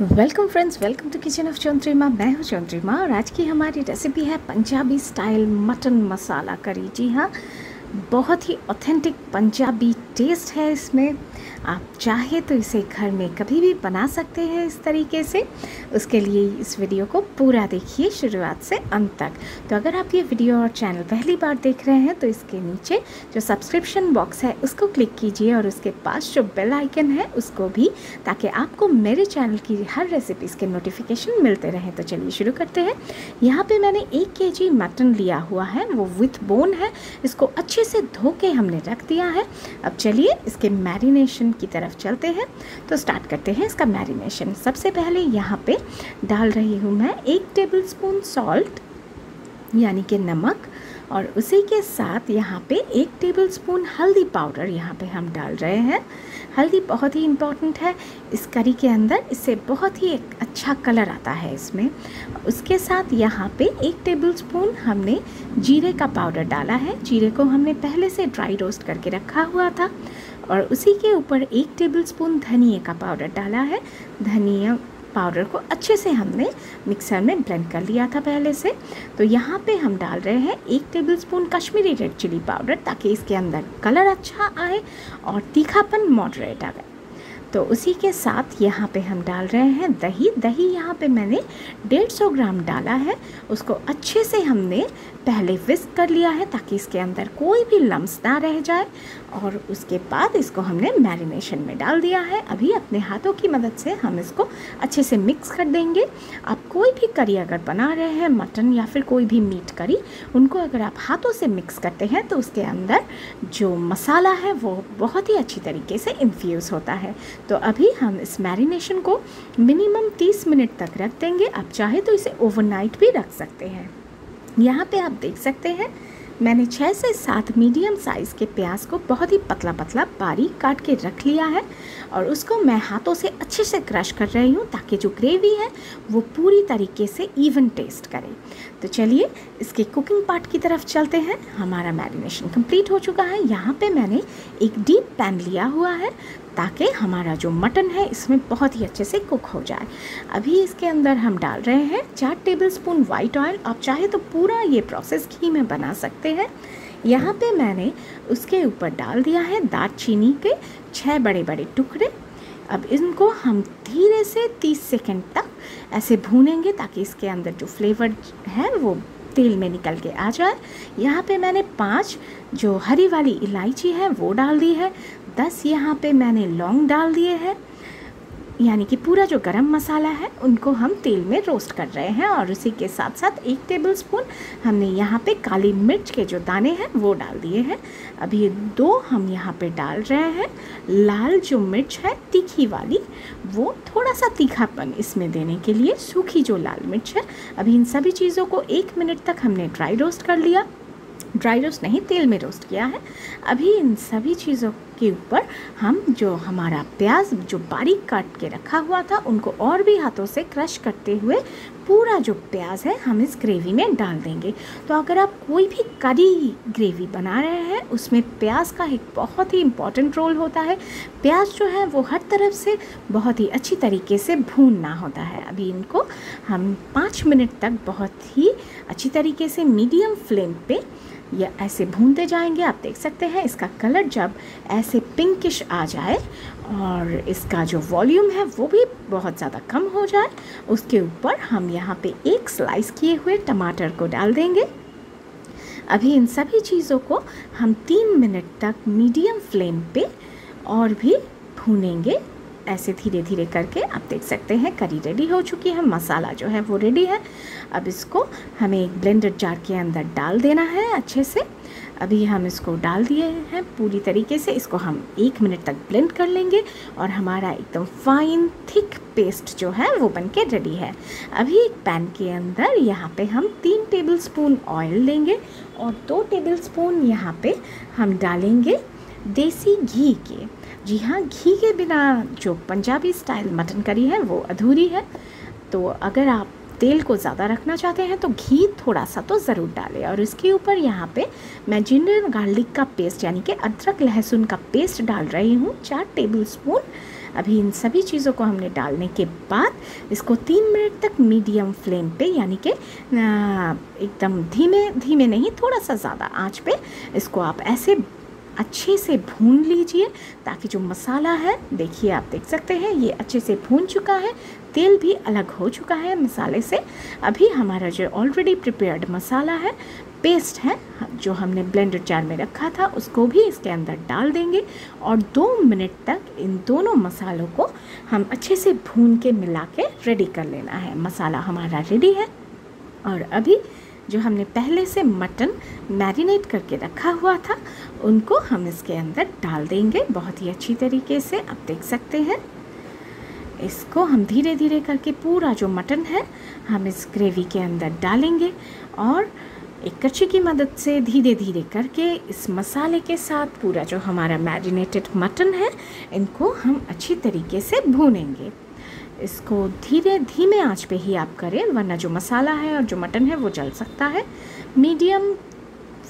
Welcome friends welcome to kitchen of Chauntrima मैं हूँ चौंत्रीमा और आज की हमारी रेसिपी है पंजाबी स्टाइल मटन मसाला करी जी हाँ बहुत ही ऑथेंटिक पंजाबी टेस्ट है इसमें। आप चाहे तो इसे घर में कभी भी बना सकते हैं इस तरीके से। उसके लिए इस वीडियो को पूरा देखिए शुरुआत से अंत तक। तो अगर आप ये वीडियो और चैनल पहली बार देख रहे हैं तो इसके नीचे जो सब्सक्रिप्शन बॉक्स है, उसको क्लिक कीजिए और उसके पास जो बेल आइकन है, उसको भी, ताकि आपको मेरे चैनल की हर रेसिपीज़ के नोटिफिकेशन मिलते रहें। तो चलिए शुरू करते हैं। यहाँ पे मैंने एक के जी मटन लिया हुआ है, वो विथ बोन है। इसको अच्छे से धो के हमने रख दिया है। अब चलिए इसके मैरिनेशन की तरफ़ चलते हैं। तो स्टार्ट करते हैं इसका मैरिनेशन सबसे पहले यहाँ पे डाल रही हूँ मैं एक टेबल स्पून सॉल्ट यानी कि नमक, और उसी के साथ यहाँ पे एक टेबल स्पून हल्दी पाउडर यहाँ पे हम डाल रहे हैं। हल्दी बहुत ही इंपॉर्टेंट है। इस करी के अंदर इससे बहुत ही एक अच्छा कलर आता है इसमें। उसके साथ यहाँ पे एक टेबल स्पून हमने जीरे का पाउडर डाला है। जीरे को हमने पहले से ड्राई रोस्ट करके रखा हुआ था। और उसी के ऊपर एक टेबल स्पून धनिए का पाउडर डाला है। धनिया पाउडर को अच्छे से हमने मिक्सर में ब्लेंड कर लिया था पहले से। तो यहाँ पे हम डाल रहे हैं एक tablespoon Kashmiri red chilli powder ताकि इसके अंदर कलर अच्छा आए और तीखापन मॉडरेट आ गए तो उसी के साथ यहाँ पे हम डाल रहे हैं दही। दही यहाँ पे मैंने 150 ग्राम डाला है। उसको अच्छे से हमने पहले विस्क कर लिया है ताकि इसके अंदर कोई भी लम्स ना रह जाए। और उसके बाद इसको हमने मैरिनेशन में डाल दिया है। अभी अपने हाथों की मदद से हम इसको अच्छे से मिक्स कर देंगे। आप कोई भी करी अगर बना रहे हैं मटन या फिर कोई भी मीट करी उनको अगर आप हाथों से मिक्स करते हैं तो उसके अंदर जो मसाला है, वो बहुत ही अच्छी तरीके से इन्फ्यूज़ होता है। तो अभी हम इस मैरिनेशन को मिनिमम 30 मिनट तक रख देंगे। आप चाहे तो इसे ओवरनाइट भी रख सकते हैं। यहाँ पे आप देख सकते हैं, मैंने छः से सात मीडियम साइज़ के प्याज को बहुत ही पतला पतला बारीक काट के रख लिया है और उसको मैं हाथों से अच्छे से क्रश कर रही हूँ ताकि जो ग्रेवी है वो पूरी तरीके से इवन टेस्ट करे। तो चलिए, इसके कुकिंग पार्ट की तरफ़ चलते हैं। हमारा मैरिनेशन कंप्लीट हो चुका है। यहाँ पे मैंने एक डीप पैन लिया हुआ है। ताकि हमारा जो मटन है इसमें बहुत ही अच्छे से कुक हो जाए। अभी इसके अंदर हम डाल रहे हैं चार टेबल स्पून वाइट ऑयल आप चाहे तो पूरा ये प्रोसेस घी में बना सकते हैं। यहाँ पे मैंने उसके ऊपर डाल दिया है दालचीनी के छः बड़े बड़े टुकड़े। अब इनको हम धीरे से 30 सेकंड तक ऐसे भूनेंगे ताकि इसके अंदर जो फ्लेवर है वो तेल में निकल के आ जाए। यहाँ पे मैंने पाँच जो हरी वाली इलायची है वो डाल दी है। दस यहाँ पे मैंने लौंग डाल दिए हैं। यानी कि पूरा जो गरम मसाला है, उनको हम तेल में रोस्ट कर रहे हैं और उसी के साथ साथ एक टेबल स्पून हमने यहाँ पे काली मिर्च के जो दाने हैं, वो डाल दिए हैं। अभी दो हम यहाँ पे डाल रहे हैं। लाल जो मिर्च है, तीखी वाली, वो थोड़ा सा तीखापन इसमें देने के लिए सूखी जो लाल मिर्च है। अभी इन सभी चीज़ों को एक मिनट तक हमने ड्राई रोस्ट कर लिया। ड्राई रोस्ट नहीं, तेल में रोस्ट किया है। अभी इन सभी चीज़ों के ऊपर हम जो हमारा प्याज जो बारीक काट के रखा हुआ था, उनको और भी हाथों से क्रश करते हुए पूरा जो प्याज है हम इस ग्रेवी में डाल देंगे। तो अगर आप कोई भी करी ग्रेवी बना रहे हैं, उसमें प्याज का एक बहुत ही इंपॉर्टेंट रोल होता है। प्याज जो है, वो हर तरफ़ से बहुत ही अच्छी तरीके से भूनना होता है। अभी इनको हम पाँच मिनट तक बहुत ही अच्छी तरीके से मीडियम फ्लेम पे या ऐसे भूनते जाएँगे, आप देख सकते हैं, इसका कलर जब ऐसे पिंकिश आ जाए और इसका जो वॉल्यूम है, वो भी बहुत ज़्यादा कम हो जाए, उसके ऊपर हम यहाँ पे एक स्लाइस किए हुए टमाटर को डाल देंगे। अभी इन सभी चीज़ों को हम तीन मिनट तक मीडियम फ्लेम पे और भी भूनेंगे। ऐसे धीरे धीरे करके आप देख सकते हैं, करी रेडी हो चुकी है, मसाला जो है वो रेडी है। अब इसको हमें एक ब्लेंडर जार के अंदर डाल देना है अच्छे से। अभी हम इसको डाल दिए हैं पूरी तरीके से, इसको हम एक मिनट तक ब्लेंड कर लेंगे और हमारा एकदम फाइन, थिक पेस्ट जो है वो बन के रेडी है। अभी एक पैन के अंदर यहाँ पे हम तीन टेबल स्पून ऑयल लेंगे और दो टेबल स्पून यहाँ पे हम डालेंगे देसी घी के। जी हाँ घी के बिना जो पंजाबी स्टाइल मटन करी है, वो अधूरी है। तो अगर आप तेल को ज़्यादा रखना चाहते हैं तो घी थोड़ा सा तो ज़रूर डालें। और इसके ऊपर यहाँ पे मैं जिंजर गार्लिक का पेस्ट यानी कि अदरक लहसुन का पेस्ट डाल रही हूँ, चार टेबल स्पून अभी इन सभी चीज़ों को हमने डालने के बाद इसको तीन मिनट तक मीडियम फ्लेम पे, यानी कि एकदम धीमे धीमे नहीं थोड़ा सा ज़्यादा आँच पे इसको आप ऐसे अच्छे से भून लीजिए ताकि जो मसाला है, देखिए आप देख सकते हैं, ये अच्छे से भून चुका है, तेल भी अलग हो चुका है मसाले से। अभी हमारा जो ऑलरेडी प्रिपेयर्ड मसाला है पेस्ट है, जो हमने ब्लेंडर जार में रखा था, उसको भी इसके अंदर डाल देंगे और दो मिनट तक इन दोनों मसालों को हम अच्छे से भून के मिला के रेडी कर लेना है। मसाला हमारा रेडी है और अभी जो हमने पहले से मटन मैरिनेट करके रखा हुआ था, उनको हम इसके अंदर डाल देंगे। बहुत ही अच्छी तरीके से आप देख सकते हैं। इसको हम धीरे धीरे करके पूरा जो मटन है, हम इस ग्रेवी के अंदर डालेंगे और एक कच्ची की मदद से धीरे धीरे करके इस मसाले के साथ पूरा जो हमारा मैरिनेटेड मटन है, इनको हम अच्छी तरीके से भूनेंगे। इसको धीरे, धीमे आँच पे ही आप करें, वरना जो मसाला है और जो मटन है वो जल सकता है। मीडियम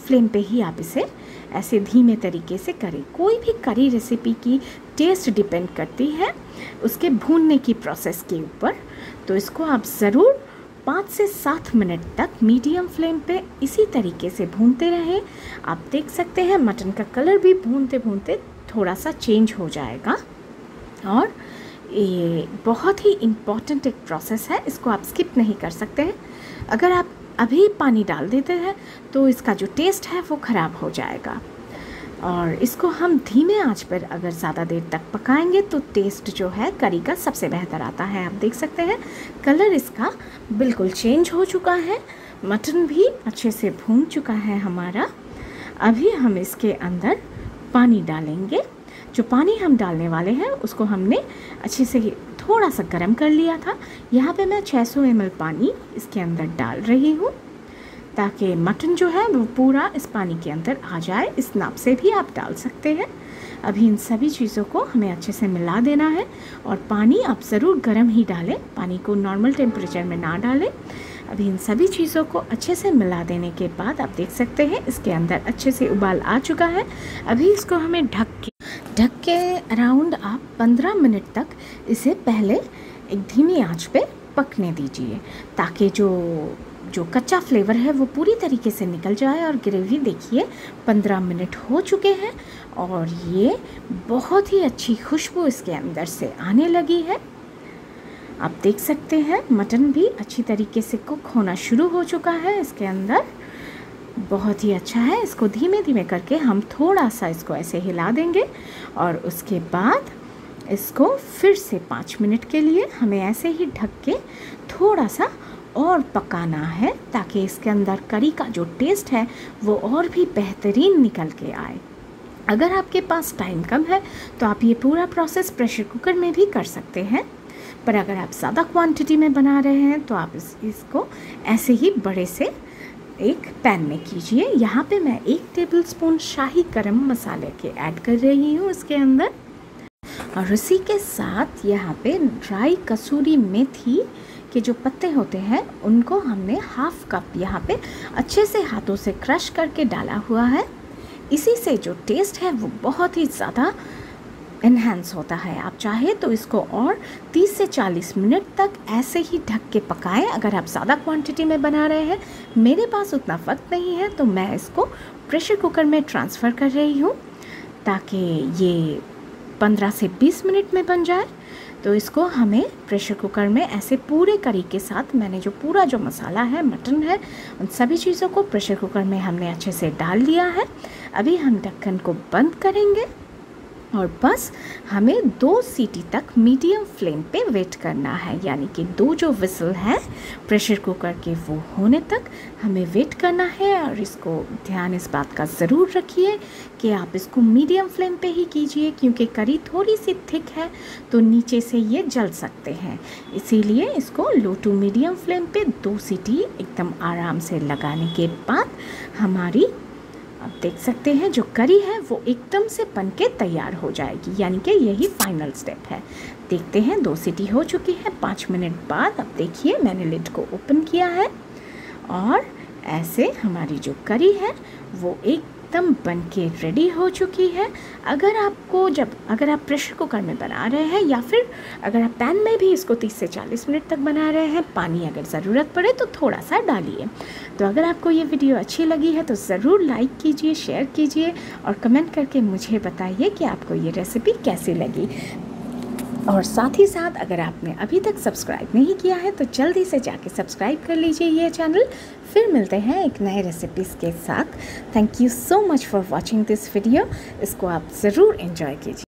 फ्लेम पे ही आप इसे ऐसे धीमे तरीके से करें। कोई भी करी रेसिपी की टेस्ट डिपेंड करती है उसके भूनने की प्रोसेस के ऊपर। तो इसको आप ज़रूर पाँच से सात मिनट तक मीडियम फ्लेम पे इसी तरीके से भूनते रहें। आप देख सकते हैं मटन का कलर भी भूनते भूनते थोड़ा सा चेंज हो जाएगा। और ये बहुत ही इंपॉर्टेंट एक प्रोसेस है, इसको आप स्किप नहीं कर सकते हैं। अगर आप अभी पानी डाल देते हैं तो इसका जो टेस्ट है, वो ख़राब हो जाएगा। और इसको हम धीमे आँच पर अगर ज़्यादा देर तक पकाएँगे तो टेस्ट जो है करी का सबसे बेहतर आता है। आप देख सकते हैं कलर इसका बिल्कुल चेंज हो चुका है। मटन भी अच्छे से भून चुका है हमारा। अभी हम इसके अंदर पानी डालेंगे। जो पानी हम डालने वाले हैं, उसको हमने अच्छे से थोड़ा सा गर्म कर लिया था। यहाँ पे मैं 600 सौ पानी इसके अंदर डाल रही हूँ, ताकि मटन जो है, वो पूरा इस पानी के अंदर आ जाए। इस नाप से भी आप डाल सकते हैं। अभी इन सभी चीज़ों को हमें अच्छे से मिला देना है और पानी आप ज़रूर गर्म ही डालें। पानी को नॉर्मल टेम्परेचर में ना डालें। अभी इन सभी चीज़ों को अच्छे से मिला देने के बाद आप देख सकते हैं, इसके अंदर अच्छे से उबाल आ चुका है। अभी इसको हमें ढक के ढक के अराउंड आप 15 मिनट तक इसे पहले एक धीमी आँच पे पकने दीजिए, ताकि जो जो कच्चा फ्लेवर है वो पूरी तरीके से निकल जाए और ग्रेवी देखिए 15 मिनट हो चुके हैं और ये बहुत ही अच्छी खुशबू इसके अंदर से आने लगी है। आप देख सकते हैं, मटन भी अच्छी तरीके से कुक होना शुरू हो चुका है इसके अंदर। बहुत ही अच्छा है। इसको धीमे धीमे करके हम थोड़ा सा इसको ऐसे हिला देंगे और उसके बाद इसको फिर से पाँच मिनट के लिए हमें ऐसे ही ढक के थोड़ा सा और पकाना है ताकि इसके अंदर करी का जो टेस्ट है वो और भी बेहतरीन निकल के आए। अगर आपके पास टाइम कम है तो आप ये पूरा प्रोसेस प्रेशर कुकर में भी कर सकते हैं। पर अगर आप ज़्यादा क्वांटिटी में बना रहे हैं तो आप इस, इसको ऐसे ही बड़े से एक पैन में कीजिए। यहाँ पे मैं एक टेबल स्पून शाही गरम मसाले के ऐड कर रही हूँ इसके अंदर। और उसी के साथ यहाँ पे ड्राई कसूरी मेथी के जो पत्ते होते हैं, उनको हमने हाफ़ कप यहाँ पे अच्छे से हाथों से क्रश करके डाला हुआ है। इसी से जो टेस्ट है, वो बहुत ही ज़्यादा इन्हेंस होता है। आप चाहे तो इसको और 30 से 40 मिनट तक ऐसे ही ढक के पकाएँ। अगर आप ज़्यादा क्वांटिटी में बना रहे हैं, मेरे पास उतना वक्त नहीं है तो मैं इसको प्रेशर कुकर में ट्रांसफ़र कर रही हूँ ताकि ये 15 से 20 मिनट में बन जाए। तो इसको हमें प्रेशर कुकर में ऐसे पूरे करी के साथ, मैंने जो पूरा जो मसाला है, मटन है, उन सभी चीज़ों को प्रेशर कुकर में हमने अच्छे से डाल दिया है। अभी हम ढक्कन को बंद करेंगे। और बस हमें दो सीटी तक मीडियम फ्लेम पे वेट करना है, यानी कि दो जो विसल हैं, प्रेशर कुकर के वो होने तक हमें वेट करना है और इसको ध्यान इस बात का ज़रूर रखिए कि आप इसको मीडियम फ्लेम पे ही कीजिए, क्योंकि करी थोड़ी सी थिक है तो नीचे से ये जल सकते हैं। इसीलिए इसको लो टू मीडियम फ्लेम पे दो सीटी एकदम आराम से लगाने के बाद हमारी आप देख सकते हैं, जो करी है, वो एकदम से बन के तैयार हो जाएगी, यानी कि यही फाइनल स्टेप है। देखते हैं, दो सिटी हो चुकी है, पाँच मिनट बाद अब देखिए मैंने लिड को ओपन किया है, और ऐसे हमारी जो करी है, वो एक एकदम बन के रेडी हो चुकी है। अगर आपको जब, अगर आप प्रेशर कुकर में बना रहे हैं या फिर अगर आप पैन में भी इसको 30 से 40 मिनट तक बना रहे हैं, पानी अगर ज़रूरत पड़े तो थोड़ा सा डालिए। तो अगर आपको ये वीडियो अच्छी लगी है तो ज़रूर लाइक कीजिए शेयर कीजिए और कमेंट करके मुझे बताइए कि आपको ये रेसिपी कैसी लगी। और साथ ही साथ अगर आपने अभी तक सब्सक्राइब नहीं किया है तो जल्दी से जाके सब्सक्राइब कर लीजिए ये चैनल। फिर मिलते हैं एक नए रेसिपीज़ के साथ। Thank you so much for watching this video इसको आप ज़रूर इन्जॉय कीजिए।